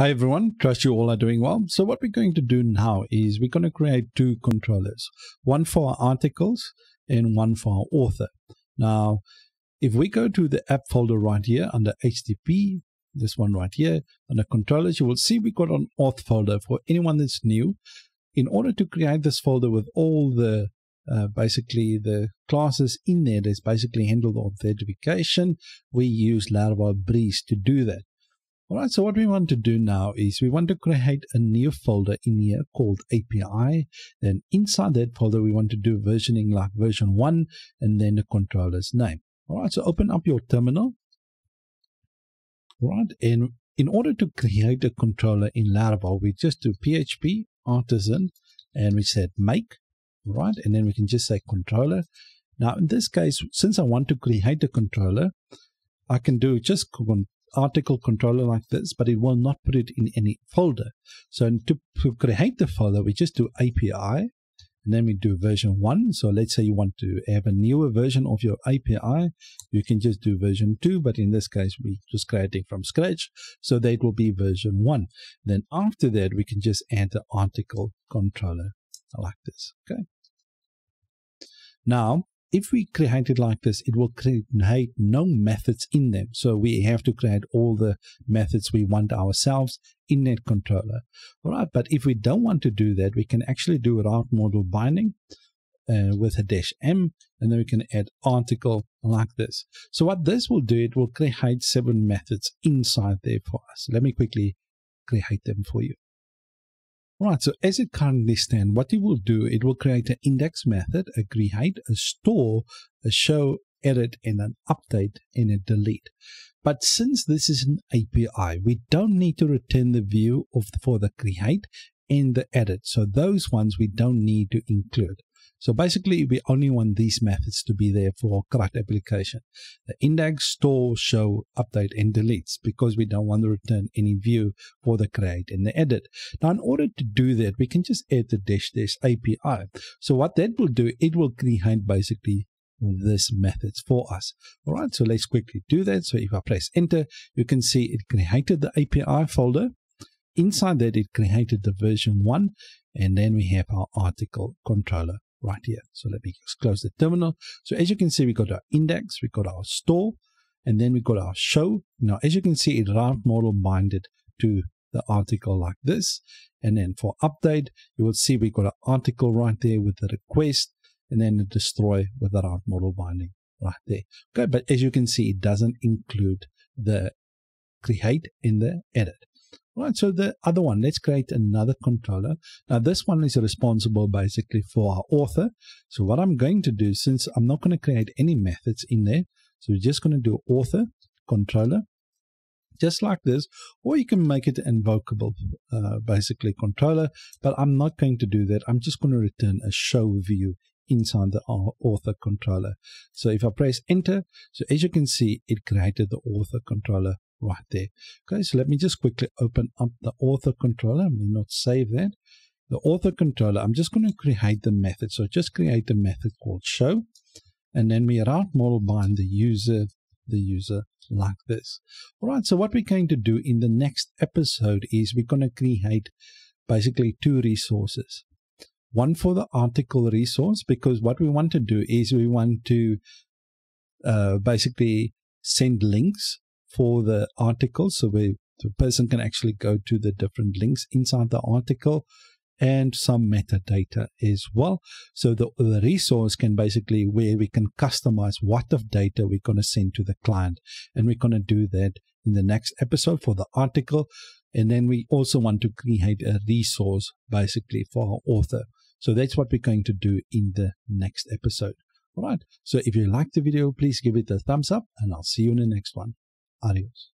Hi everyone, trust you all are doing well. So what we're going to do now is we're going to create two controllers, one for articles and one for author. Now, if we go to the app folder right here under HTTP, this one right here, under controllers, you will see we've got an auth folder for anyone that's new. In order to create this folder with all the uh, basically the classes in there that's basically handle the authentication, we use Laravel Breeze to do that. All right, so what we want to do now is we want to create a new folder in here called API. Then inside that folder, we want to do versioning like version 1 and then the controller's name. All right, so open up your terminal. All right, and in order to create a controller in Laravel, we just do PHP artisan and we said make, right? And then we can just say controller. Now, in this case, since I want to create a controller, I can do just article controller like this, but it will not put it in any folder. So to, to create the folder, we just do API and then we do version one. So let's say you want to have a newer version of your API, you can just do version two, but in this case, we just creating from scratch. So that will be version one. Then after that, we can just add the article controller like this. Okay. Now, if we create it like this, it will create no methods in them. So we have to create all the methods we want ourselves in that controller. All right, but if we don't want to do that, we can actually do route model binding uh, with a dash M, and then we can add article like this. So what this will do, it will create seven methods inside there for us. Let me quickly create them for you. Right, so as it currently stands, what it will do, it will create an index method, a create, a store, a show, edit, and an update, and a delete. But since this is an API, we don't need to return the view of for the create and the edit. So those ones we don't need to include. So basically, we only want these methods to be there for correct application. The index, store, show, update, and deletes because we don't want to return any view for the create and the edit. Now, in order to do that, we can just add the dash dash API. So what that will do, it will create basically this methods for us. All right, so let's quickly do that. So if I press enter, you can see it created the API folder. Inside that, it created the version one, and then we have our article controller right here. So let me just close the terminal. So as you can see, we got our index, we got our store, and then we got our show. Now, as you can see, it route model binded to the article like this. And then for update, you will see we got an article right there with the request and then the destroy with the route model binding right there. Okay, but as you can see, it doesn't include the create in the edit. Right, so the other one, let's create another controller. Now this one is responsible basically for our author. So what I'm going to do, since I'm not going to create any methods in there, so we're just going to do author controller, just like this, or you can make it invocable, uh, basically controller, but I'm not going to do that. I'm just going to return a show view inside the author controller. So if I press enter, so as you can see, it created the author controller right there. Okay, so let me just quickly open up the author controller. I may not save that. The author controller, I'm just going to create the method. So just create a method called show. And then we route model bind the user, the user like this. All right, so what we're going to do in the next episode is we're going to create basically two resources. One for the article resource, because what we want to do is we want to uh, basically send links for the article. So we, the person can actually go to the different links inside the article and some metadata as well. So the, the resource can basically where we can customize what of data we're going to send to the client. And we're going to do that in the next episode for the article. And then we also want to create a resource basically for our author. So that's what we're going to do in the next episode. All right. So if you liked the video, please give it a thumbs up and I'll see you in the next one. Adiós.